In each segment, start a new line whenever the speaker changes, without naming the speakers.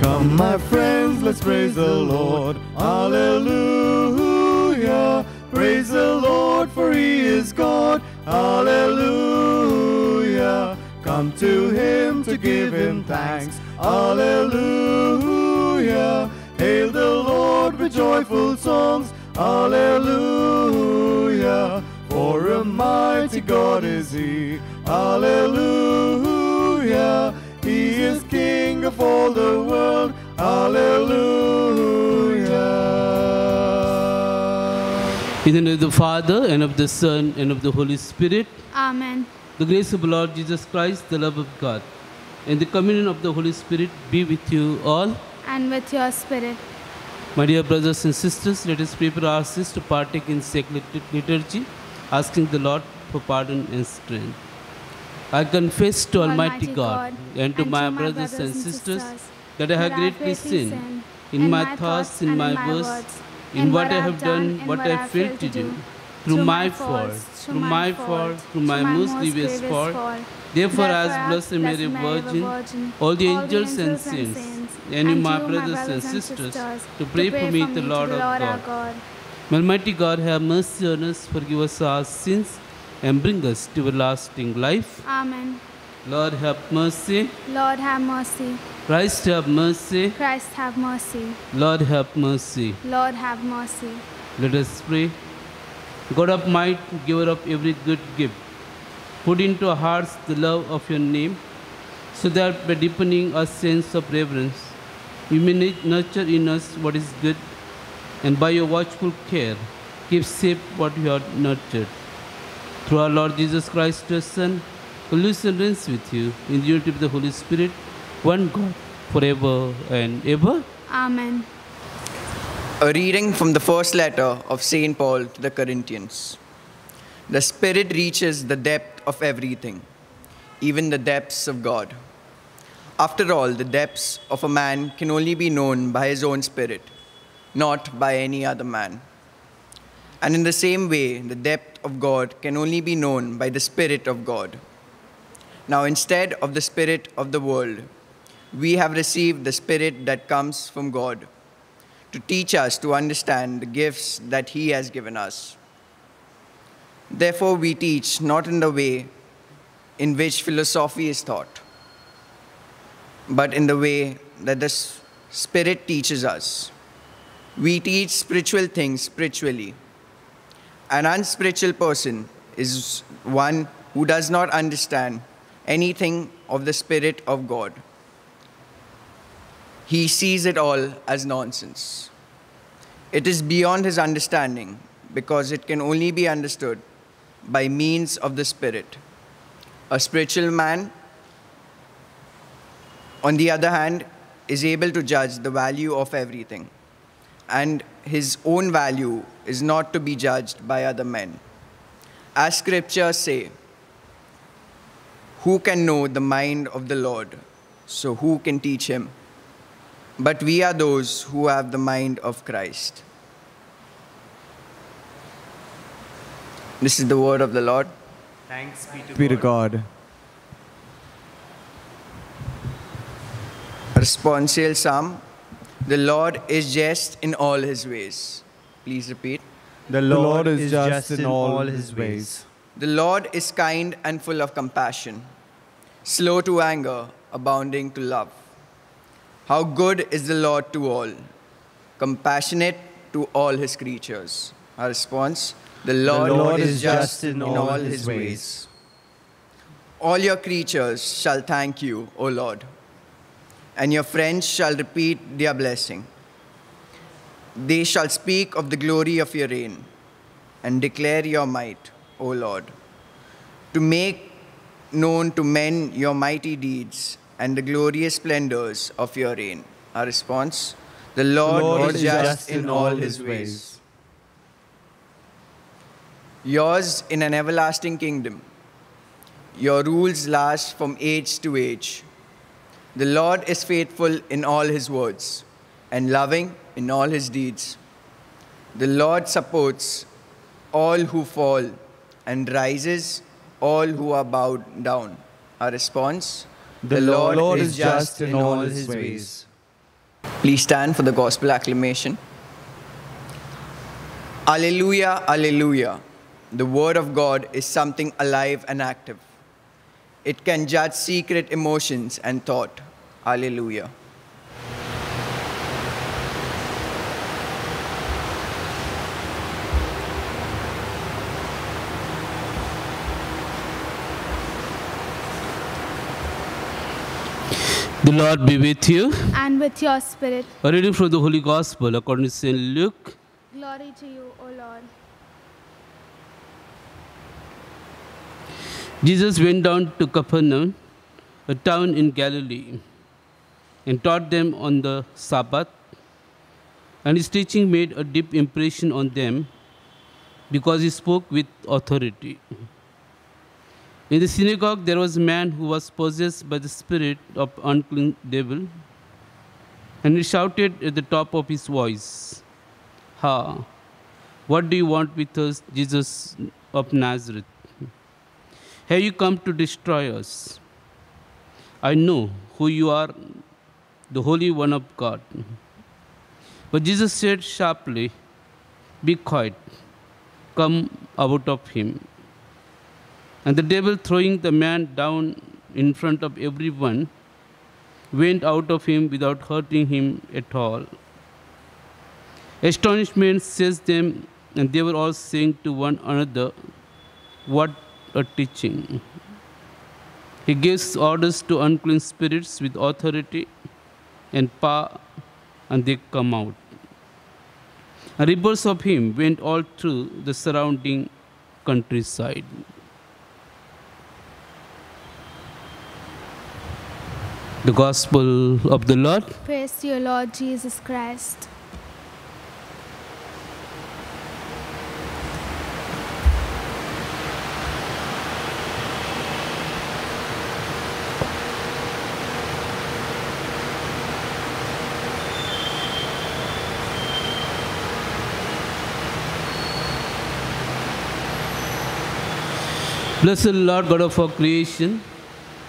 Come, my friends, let's praise the Lord. Hallelujah. Praise the Lord, for he is God. Hallelujah. Come to him to give him thanks. Hallelujah. Hail the Lord with joyful songs. Hallelujah. For a mighty God is he. Hallelujah. He is King of all the world. Hallelujah.
In the name of the Father, and of the Son, and of the Holy Spirit,
Amen.
the grace of the Lord Jesus Christ, the love of God, and the communion of the Holy Spirit be with you all.
And with your spirit.
My dear brothers and sisters, let us prepare ourselves to partake in sacred liturgy, asking the Lord for pardon and strength. I confess to Almighty God and to my brothers and sisters that I have greatly sinned in my thoughts, in my words, in what I have done, what I have failed to do, through my fault, through my fault, through my most grievous fault. Therefore, as Blessed Mary Virgin, all the angels and saints, and you, my brothers and sisters, to pray for me, the Lord of God. Almighty God have mercy on us, forgive us our sins, and bring us to everlasting life.
Amen.
Lord, have mercy.
Lord, have mercy.
Christ, have mercy.
Christ, have mercy.
Lord, have mercy.
Lord, have mercy.
Let us pray. God of might, giver of every good gift, put into our hearts the love of your name, so that by deepening our sense of reverence, you may nurture in us what is good, and by your watchful care, keep safe what you have nurtured. Through our Lord Jesus Christ, your Son, who lives and reigns with you in the unity of the Holy Spirit, one God, forever and ever.
Amen.
A reading from the first letter of St. Paul to the Corinthians. The Spirit reaches the depth of everything, even the depths of God. After all, the depths of a man can only be known by his own Spirit, not by any other man. And in the same way, the depth of God can only be known by the Spirit of God. Now, instead of the Spirit of the world, we have received the Spirit that comes from God to teach us to understand the gifts that He has given us. Therefore, we teach not in the way in which philosophy is taught, but in the way that the Spirit teaches us. We teach spiritual things spiritually. An unspiritual person is one who does not understand anything of the Spirit of God. He sees it all as nonsense. It is beyond his understanding because it can only be understood by means of the Spirit. A spiritual man, on the other hand, is able to judge the value of everything, and his own value is not to be judged by other men. As scriptures say, who can know the mind of the Lord? So who can teach him? But we are those who have the mind of Christ. This is the word of the Lord.
Thanks be to
Be to
God.
God.
Responsorial Psalm. The Lord is just in all his ways. Please repeat.
The
Lord is just in all his ways.
The Lord is kind and full of compassion, slow to anger, abounding to love. How good is the Lord to all, compassionate to all his creatures. Our response The Lord,
Lord
is
is
just in all his ways. All your creatures shall thank you, O Lord, and your friends shall repeat their blessing. They shall speak of the glory of your reign and declare your might, O Lord, to make known to men your mighty deeds and the glorious splendors of your reign. Our response The Lord,
Lord
is just in all his ways. Yours in an everlasting kingdom. Your rules last from age to age. The Lord is faithful in all his words and loving in all his deeds. The Lord supports all who fall and rises all who are bowed down. Our response
The Lord is just in all his ways.
Please stand for the gospel acclamation. Alleluia, Alleluia. The word of God is something alive and active. It can judge secret emotions and thought. Alleluia.
The Lord be with you.
And with your spirit.
A reading from the Holy Gospel according to St. Luke.
Glory to you, O Lord.
Jesus went down to Capernaum, a town in Galilee, and taught them on the Sabbath. And his teaching made a deep impression on them because he spoke with authority. In the synagogue, there was a man who was possessed by the spirit of unclean devil, and he shouted at the top of his voice, Ha! What do you want with us, Jesus of Nazareth? Have you come to destroy us? I know who you are, the Holy One of God. But Jesus said sharply, Be quiet, come out of him. And the devil, throwing the man down in front of everyone, went out of him without hurting him at all. Astonishment seized them, and they were all saying to one another, What a teaching! He gives orders to unclean spirits with authority and power, and they come out. And reports of him went all through the surrounding countryside. The Gospel of the Lord.
Praise you, Lord Jesus Christ.
Blessed Lord God of our creation,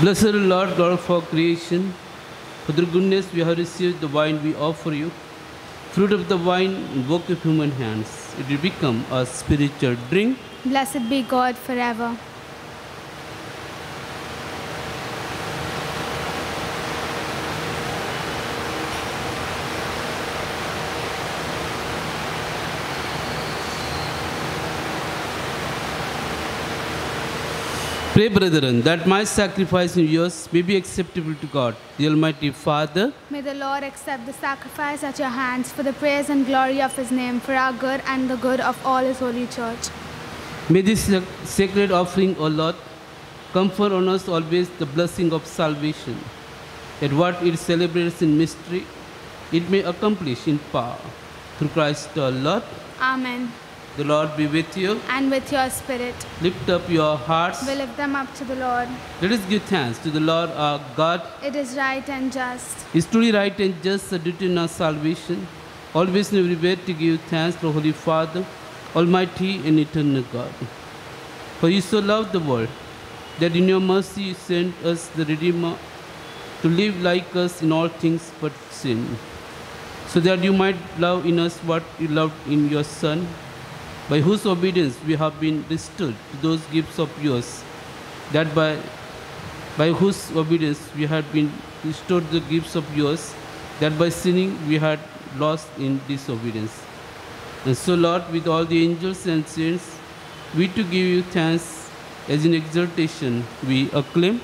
Blessed Lord God of our creation, for the goodness we have received the wine we offer you, fruit of the vine work of human hands. It will become a spiritual drink.
Blessed be God forever.
Pray, brethren, that my sacrifice and yours may be acceptable to God, the Almighty Father.
May the Lord accept the sacrifice at your hands for the praise and glory of his name, for our good and the good of all his holy church.
May this sacred offering, O Lord, confer on us always the blessing of salvation, that what it celebrates in mystery, it may accomplish in power. Through Christ our Lord,
Amen.
The Lord be with you.
And with your spirit,
Lift up your hearts.
we lift them up to the Lord.
Let us give thanks to the Lord our God.
It is right and just.
It's truly right and just a duty in our salvation, always and everywhere to give thanks to the Holy Father, Almighty and eternal God. For you so loved the world that in your mercy you sent us the Redeemer to live like us in all things but sin, so that you might love in us what you loved in your Son, by whose obedience we have been restored to those gifts of yours, that by by whose obedience we had been restored the gifts of yours, that by sinning we had lost in disobedience. And so, Lord, with all the angels and saints, we to give you thanks as in exaltation we acclaim.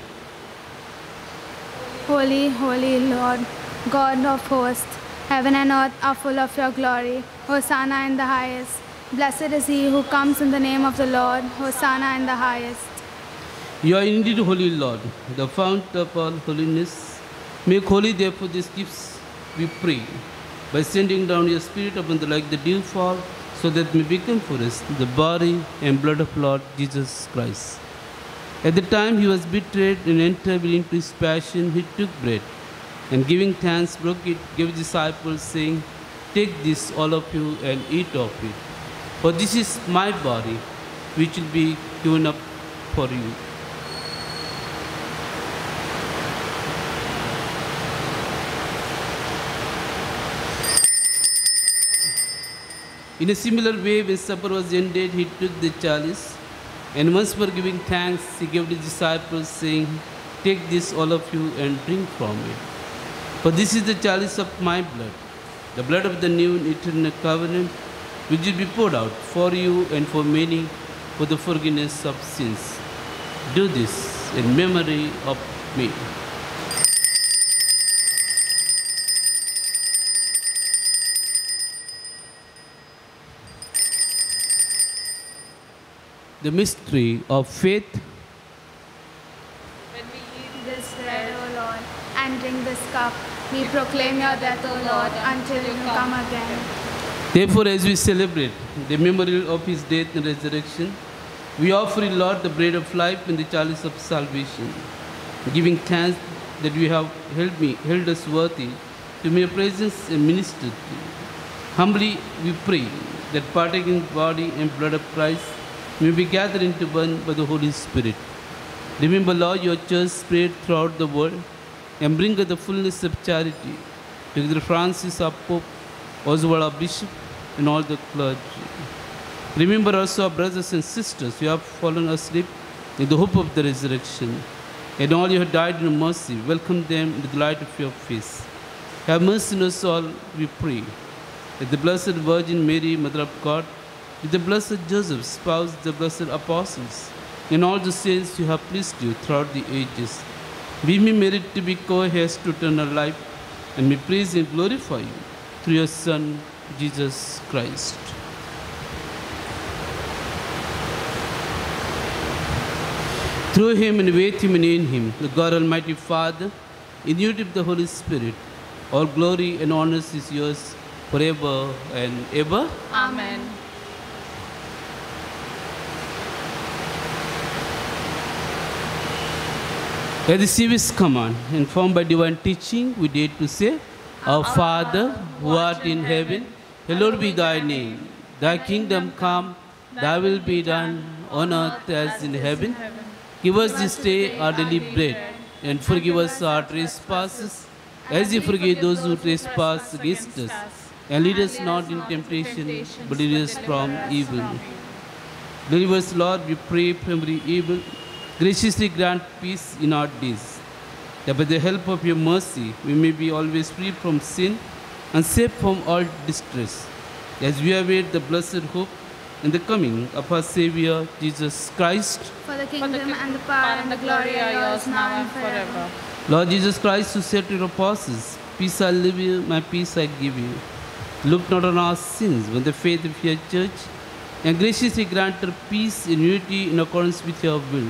Holy, holy Lord, God of hosts. Heaven and earth are full of your glory. Hosanna in the highest. Blessed is he who comes in the name of the Lord. Hosanna in the highest.
You are indeed holy, Lord, the fount of all holiness. Make holy, therefore, these gifts, we pray, by sending down your Spirit upon the like the dew fall, so that may become for us the body and blood of Lord Jesus Christ. At the time he was betrayed and entered into his passion, he took bread, and giving thanks, broke it, gave disciples, saying, Take this, all of you, and eat of it. For this is my body, which will be given up for you. In a similar way, when supper was ended, he took the chalice, and once more giving thanks, he gave his disciples, saying, Take this, all of you, and drink from it. For this is the chalice of my blood, the blood of the new eternal covenant, which will be poured out for you and for many for the forgiveness of sins. Do this in memory of me. The mystery of faith
When we eat this bread, O Lord, and drink this cup, we proclaim your death, O Lord, until you come again.
Therefore, as we celebrate the memorial of his death and resurrection, we offer Lord, the bread of life and the chalice of salvation, giving thanks that you have held me, held us worthy to your presence and ministered to. Humbly we pray that partaking body and blood of Christ may be gathered into one by the Holy Spirit. Remember, Lord, your church spread throughout the world and bring the fullness of charity. Together, Francis, our Pope, Oswald, Bishop, and all the clergy. Remember also our brothers and sisters who have fallen asleep in the hope of the resurrection. And all you have died in mercy, welcome them in the light of your face. Have mercy on us all, we pray. That the Blessed Virgin Mary, Mother of God, with the Blessed Joseph, spouse the blessed apostles, and all the saints who have pleased you throughout the ages, we may merit to be co-heirs to eternal life, and may praise and glorify you through your Son, Jesus Christ. Through him and with him and in him, the God Almighty Father, in unity with the Holy Spirit, all glory and honors is yours forever and ever.
Amen.
At the service command, informed by divine teaching, we dare to say, Our Father, who art in heaven, hallowed be thy name. Thy kingdom come, thy will be done, on earth as in heaven. Give us this day our daily bread, and forgive us our trespasses, as we forgive those who trespass against us. And lead us not in temptation, but deliver us from evil. Deliver us, Lord, we pray from every evil. Graciously grant peace in our days, that by the help of your mercy we may be always free from sin and safe from all distress, as we await the blessed hope and the coming of our Savior Jesus Christ.
For the
For
kingdom and the power and the glory are yours now and forever.
Lord Jesus Christ, who said to your apostles, Peace I leave you, my peace I give you. Look not on our sins, but the faith of your church, and graciously grant her peace and unity in accordance with your will,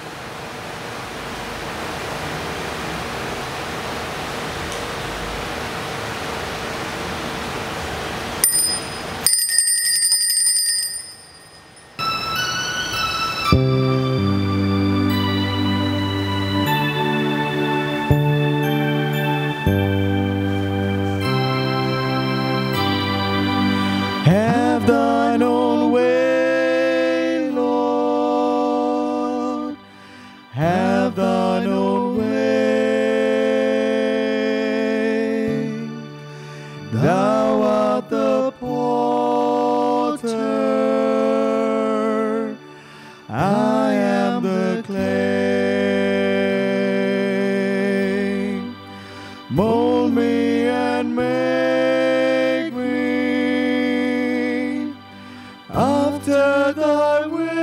thy will.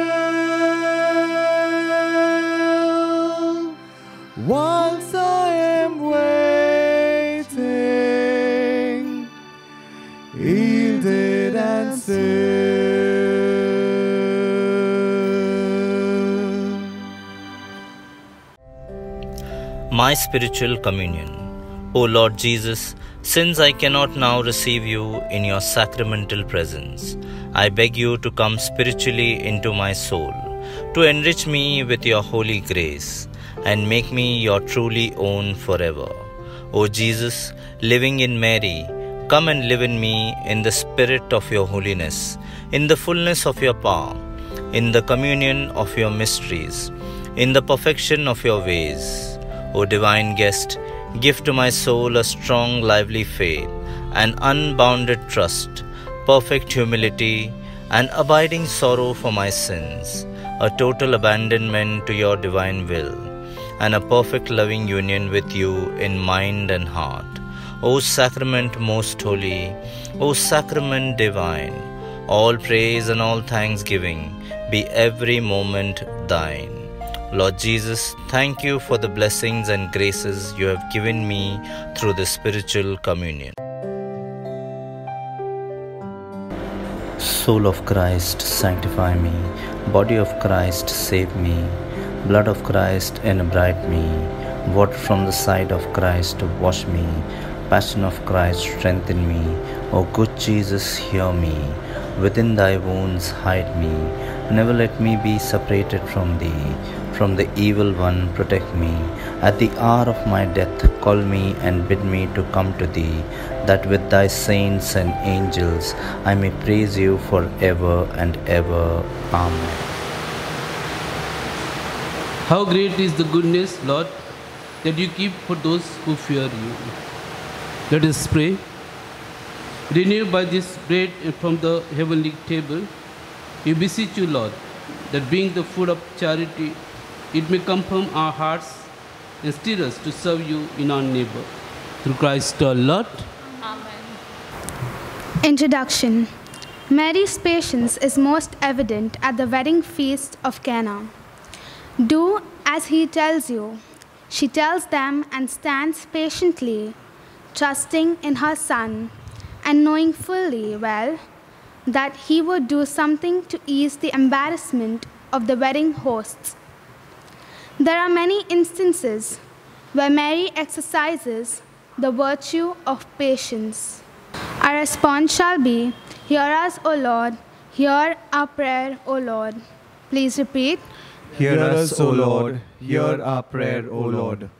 Once I am waiting, yielded and still.
My spiritual communion. O Lord Jesus, since I cannot now receive you in your sacramental presence, I beg you to come spiritually into my soul, to enrich me with your holy grace, and make me your truly own forever. O Jesus, living in Mary, come and live in me in the spirit of your holiness, in the fullness of your power, in the communion of your mysteries, in the perfection of your ways. O divine guest, give to my soul a strong, lively faith, an unbounded trust, perfect humility, an abiding sorrow for my sins, a total abandonment to your divine will, and a perfect loving union with you in mind and heart. O sacrament most holy, O sacrament divine, all praise and all thanksgiving be every moment thine. Lord Jesus, thank you for the blessings and graces you have given me through the spiritual communion. Soul of Christ, sanctify me. Body of Christ, save me. Blood of Christ, inebriate me. Water from the side of Christ, wash me. Passion of Christ, strengthen me. O good Jesus, hear me. Within thy wounds, hide me. Never let me be separated from thee. From the evil one, protect me. At the hour of my death, call me and bid me to come to thee, that with thy saints and angels I may praise you for ever and ever. Amen.
How great is the goodness, Lord, that you keep for those who fear you. Let us pray. Renewed by this bread from the heavenly table, we beseech you, Lord, that being the food of charity, it may confirm our hearts and stir us to serve you in our neighbor. Through Christ our Lord. Amen.
Introduction Mary's patience is most evident at the wedding feast of Cana. Do as he tells you. She tells them and stands patiently, trusting in her son and knowing fully well that he would do something to ease the embarrassment of the wedding hosts. There are many instances where Mary exercises the virtue of patience. Our response shall be, Hear us, O Lord, hear our prayer, O Lord. Please repeat.
Hear us, O Lord. Hear our prayer, O Lord.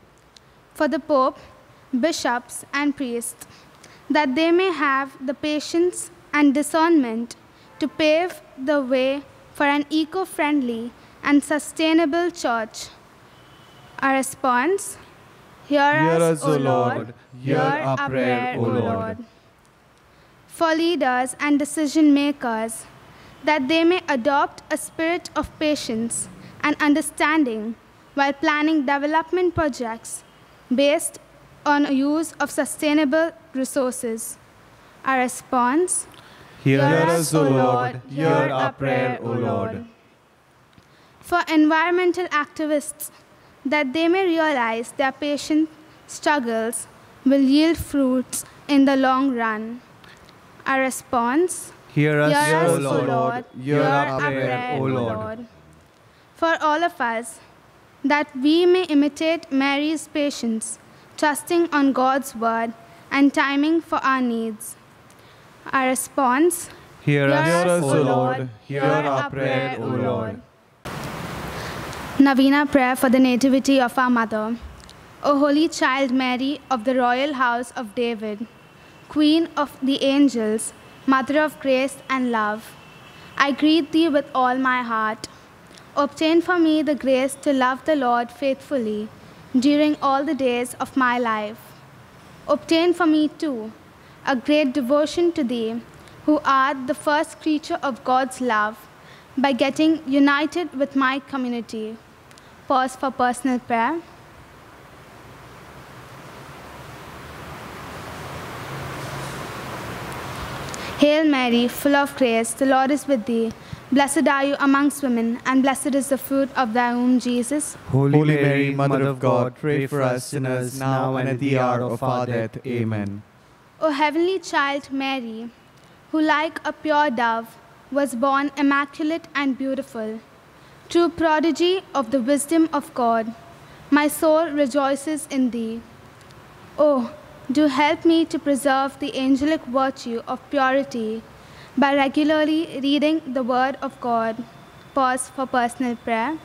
For the Pope, bishops, and priests, that they may have the patience and discernment to pave the way for an eco friendly and sustainable church. Our response Hear,
Hear
us, O Lord,
Lord. Hear our prayer, O Lord.
For leaders and decision makers, that they may adopt a spirit of patience and understanding while planning development projects based on use of sustainable resources. Our response
Hear
Hear
us, O Lord. Hear our prayer, O Lord.
For environmental activists, that they may realize their patient struggles will yield fruits in the long run. Our response
Hear us,
Hear
O
us, O
Lord. Hear our prayer, O Lord.
For all of us, that we may imitate Mary's patience, trusting on God's word and timing for our needs. Our response
Hear
Hear
us,
us,
O Lord. Hear our prayer, O Lord.
Novena prayer for the Nativity of our Mother. O Holy Child Mary of the Royal House of David, Queen of the Angels, Mother of Grace and Love, I greet thee with all my heart. Obtain for me the grace to love the Lord faithfully during all the days of my life. Obtain for me, too, a great devotion to thee, who art the first creature of God's love, by getting united with my community. Pause for personal prayer. Hail Mary, full of grace, the Lord is with thee. Blessed are you amongst women, and blessed is the fruit of thy womb, Jesus.
Holy Mary, Mother of God, pray for us sinners now and at the hour of our death. Amen.
O heavenly child Mary, who like a pure dove was born immaculate and beautiful, true prodigy of the wisdom of God, My soul rejoices in thee. Oh, do help me to preserve the angelic virtue of purity by regularly reading the Word of God. Pause for personal prayer.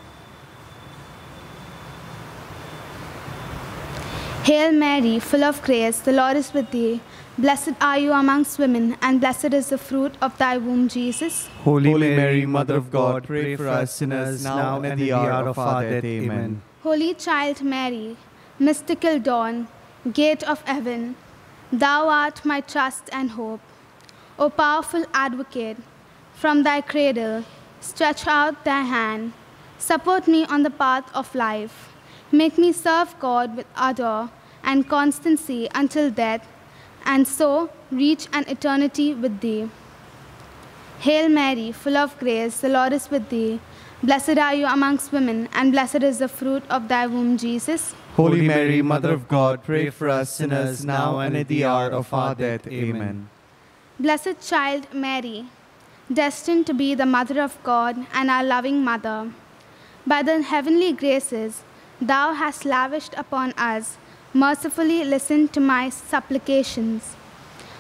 Hail Mary, full of grace, the Lord is with thee. Blessed are you amongst women, and blessed is the fruit of thy womb, Jesus.
Holy, Holy Mary, Mother of God, pray for us sinners now and at the hour of our death. Amen.
Holy Child Mary, mystical dawn, gate of heaven, thou art my trust and hope. O powerful advocate, from thy cradle, stretch out thy hand, support me on the path of life. Make me serve God with ardor and constancy until death, and so reach an eternity with thee. Hail Mary, full of grace, the Lord is with thee. Blessed are you amongst women, and blessed is the fruit of thy womb, Jesus.
Holy Mary, Mother of God, pray for us sinners now and at the hour of our death. Amen.
Blessed child Mary, destined to be the Mother of God and our loving Mother, by the heavenly graces thou hast lavished upon us, mercifully listen to my supplications.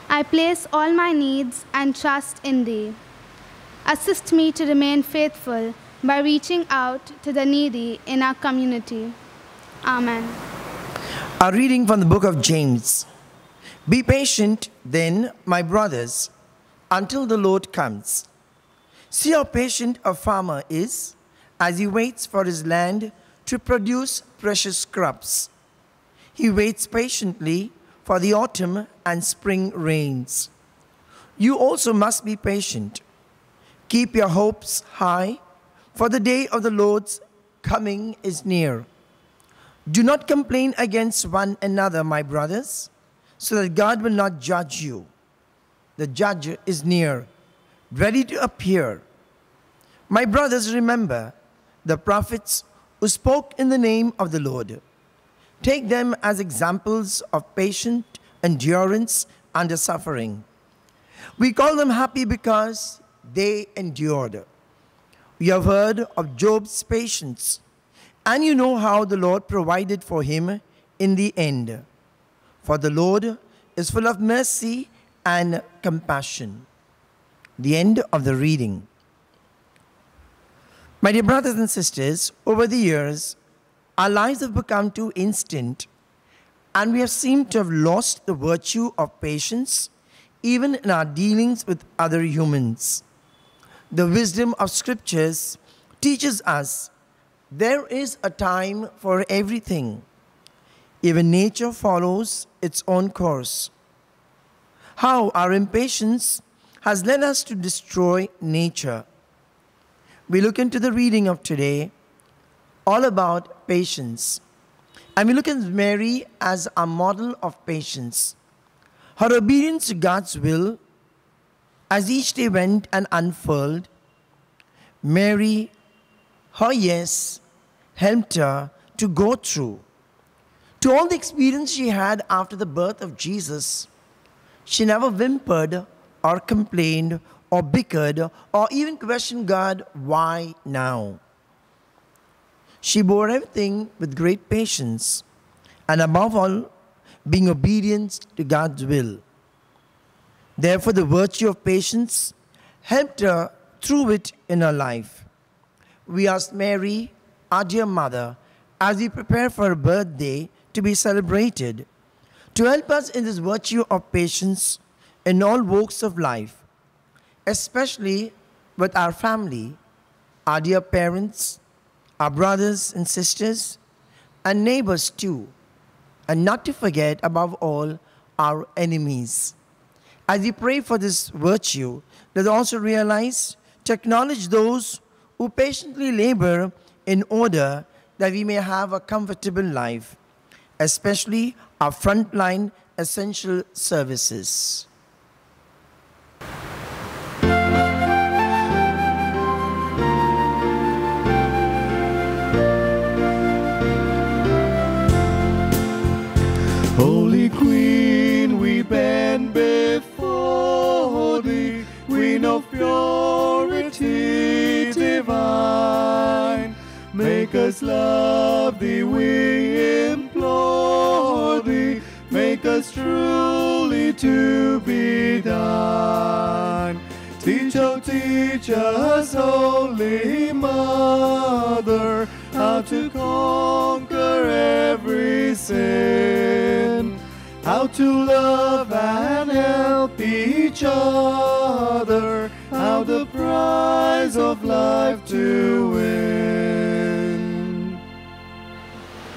I place all my needs and trust in thee. Assist me to remain faithful by reaching out to the needy in our community. Amen.
A reading from the book of James. Be patient, then, my brothers, until the Lord comes. See how patient a farmer is as he waits for his land to produce precious crops. He waits patiently for the autumn and spring rains. You also must be patient. Keep your hopes high for the day of the Lord's coming is near. Do not complain against one another, my brothers, so that God will not judge you. The judge is near, ready to appear. My brothers, remember the prophets who spoke in the name of the Lord. Take them as examples of patient endurance under suffering. We call them happy because they endured. We have heard of Job's patience, and you know how the Lord provided for him in the end. For the Lord is full of mercy and compassion. The end of the reading. My dear brothers and sisters, over the years, our lives have become too instant, and we have seemed to have lost the virtue of patience even in our dealings with other humans the wisdom of scriptures teaches us there is a time for everything. Even nature follows its own course. How our impatience has led us to destroy nature. We look into the reading of today all about patience. And we look at Mary as a model of patience. Her obedience to God's will as each day went and unfurled, Mary, her yes, helped her to go through. To all the experience she had after the birth of Jesus, she never whimpered or complained or bickered or even questioned God, why now? She bore everything with great patience and above all, being obedient to God's will. Therefore, the virtue of patience helped her through it in her life. We asked Mary, our dear mother, as we prepare for her birthday to be celebrated, to help us in this virtue of patience in all walks of life, especially with our family, our dear parents, our brothers and sisters, and neighbors too, and not to forget, above all, our enemies. As we pray for this virtue, let us also realize to acknowledge those who patiently labor in order that we may have a comfortable life, especially our frontline essential services.
Purity divine. Make us love thee, we implore thee. Make us truly to be thine. Teach, oh, teach us, Holy Mother, how to conquer every sin, how to love and help each other, how the prize of life to win.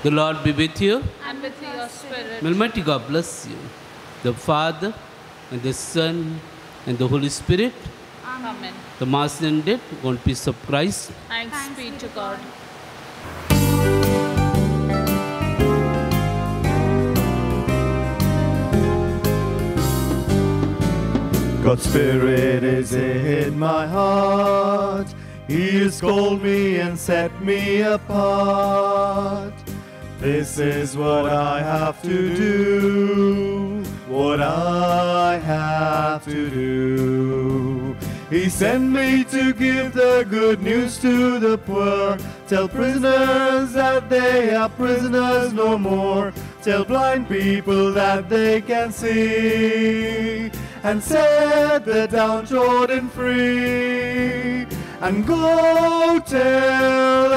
The Lord be with you.
And with your spirit.
May Almighty God bless you. The Father and the Son and the Holy Spirit.
Amen.
The Mass ended. Go in peace of Christ.
Thanks, be to God.
God's Spirit is in my heart. He has called me and set me apart. This is what I have to do. What I have to do. He sent me to give the good news to the poor. Tell prisoners that they are prisoners no more. Tell blind people that they can see. And set the downtrodden free. And go tell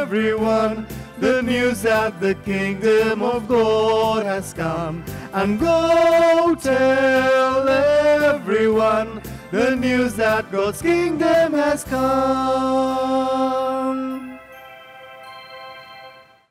everyone the news that the kingdom of God has come. And go tell everyone the news that God's kingdom has come.